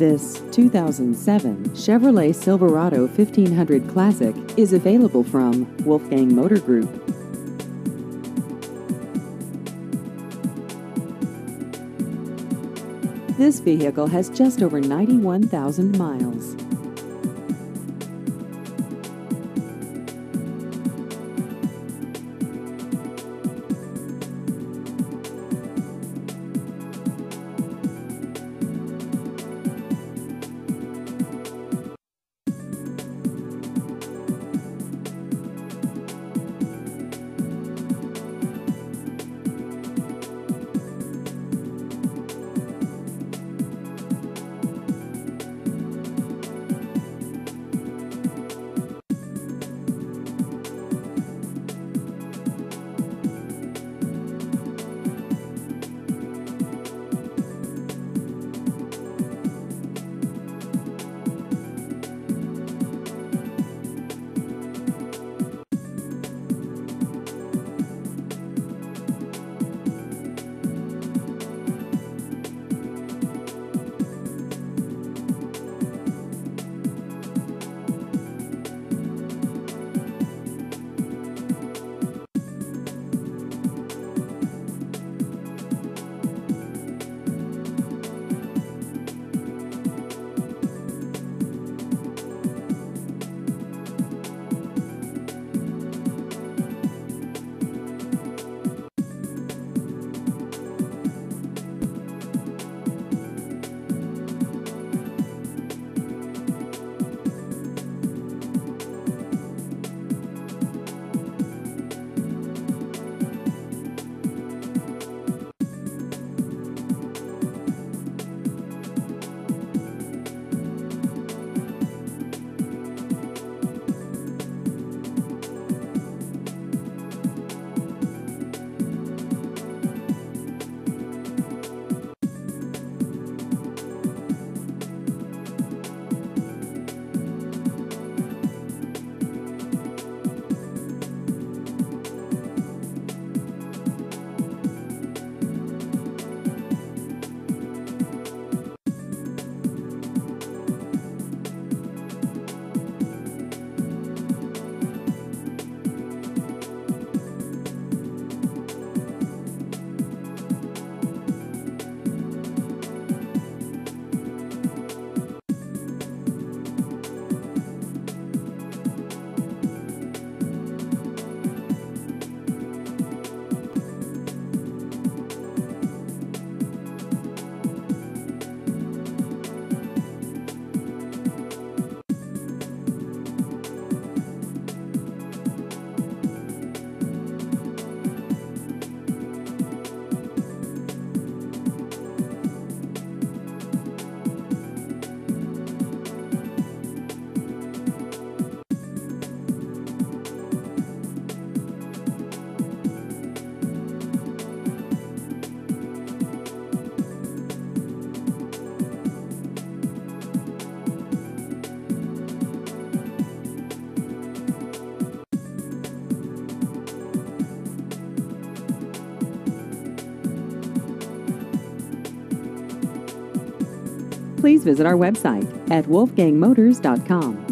This 2007 Chevrolet Silverado 1500 Classic is available from Wolfgang Motor Group. This vehicle has just over 91,000 miles. Please visit our website at wolfgangmotors.com.